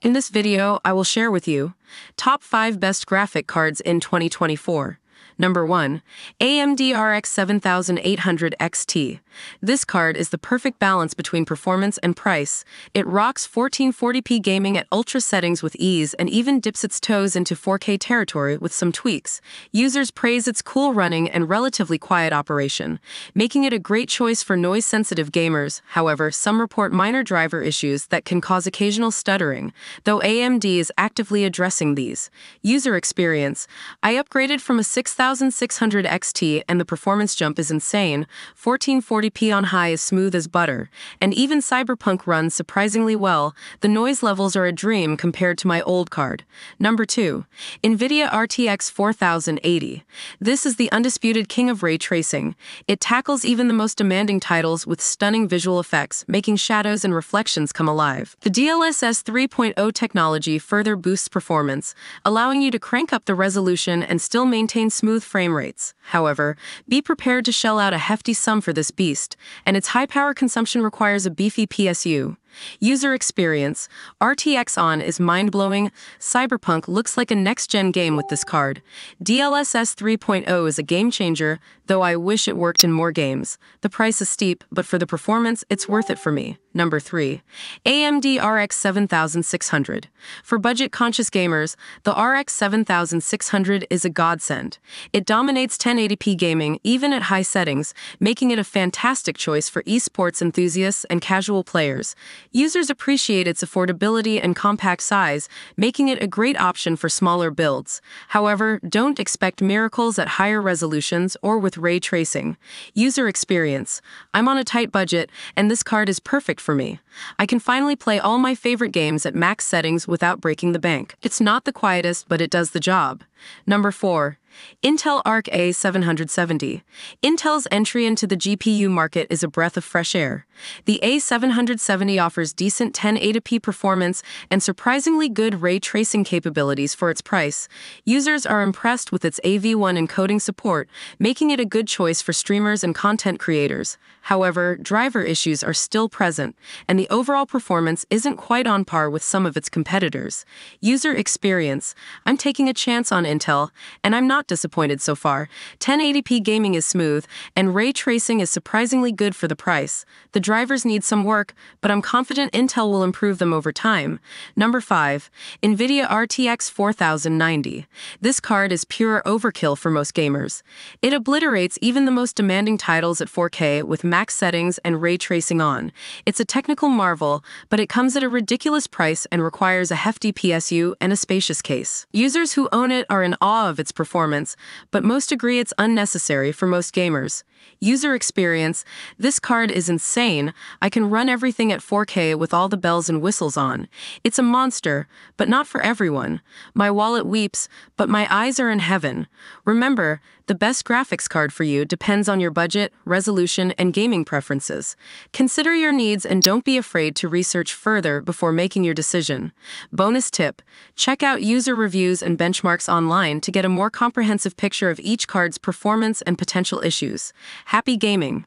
In this video, I will share with you top 5 best graphic cards in 2024. Number 1. AMD RX 7800 XT. This card is the perfect balance between performance and price. It rocks 1440p gaming at ultra settings with ease and even dips its toes into 4K territory with some tweaks. Users praise its cool running and relatively quiet operation, making it a great choice for noise sensitive gamers. However, some report minor driver issues that can cause occasional stuttering, though AMD is actively addressing these. User experience I upgraded from a 6000 6600 XT and the performance jump is insane. 1440p on high is smooth as butter, and even Cyberpunk runs surprisingly well. The noise levels are a dream compared to my old card. Number 2. NVIDIA RTX 4080. This is the undisputed king of ray tracing. It tackles even the most demanding titles with stunning visual effects, making shadows and reflections come alive. The DLSS 3.0 technology further boosts performance, allowing you to crank up the resolution and still maintain smooth frame rates. However, be prepared to shell out a hefty sum for this beast, and its high power consumption requires a beefy PSU. User experience RTX On is mind blowing. Cyberpunk looks like a next gen game with this card. DLSS 3.0 is a game changer, though I wish it worked in more games. The price is steep, but for the performance, it's worth it for me. Number 3. AMD RX 7600. For budget conscious gamers, the RX 7600 is a godsend. It dominates 1080p gaming even at high settings, making it a fantastic choice for esports enthusiasts and casual players. Users appreciate its affordability and compact size, making it a great option for smaller builds. However, don't expect miracles at higher resolutions or with ray tracing. User experience I'm on a tight budget, and this card is perfect for me. I can finally play all my favorite games at max settings without breaking the bank. It's not the quietest, but it does the job. Number 4. Intel Arc A770. Intel's entry into the GPU market is a breath of fresh air. The A770 offers decent 1080p performance and surprisingly good ray tracing capabilities for its price. Users are impressed with its AV1 encoding support, making it a good choice for streamers and content creators. However, driver issues are still present, and the overall performance isn't quite on par with some of its competitors. User experience I'm taking a chance on Intel, and I'm not disappointed so far. 1080p gaming is smooth, and ray tracing is surprisingly good for the price. The drivers need some work, but I'm confident Intel will improve them over time. Number 5. NVIDIA RTX 4090. This card is pure overkill for most gamers. It obliterates even the most demanding titles at 4K with max settings and ray tracing on. It's a technical marvel, but it comes at a ridiculous price and requires a hefty PSU and a spacious case. Users who own it are in awe of its performance, but most agree it's unnecessary for most gamers. User experience This card is insane. I can run everything at 4K with all the bells and whistles on. It's a monster, but not for everyone. My wallet weeps, but my eyes are in heaven. Remember, the best graphics card for you depends on your budget, resolution, and gaming preferences. Consider your needs and don't be afraid to research further before making your decision. Bonus tip check out user reviews and benchmarks online to get a more comprehensive picture of each card's performance and potential issues. Happy gaming!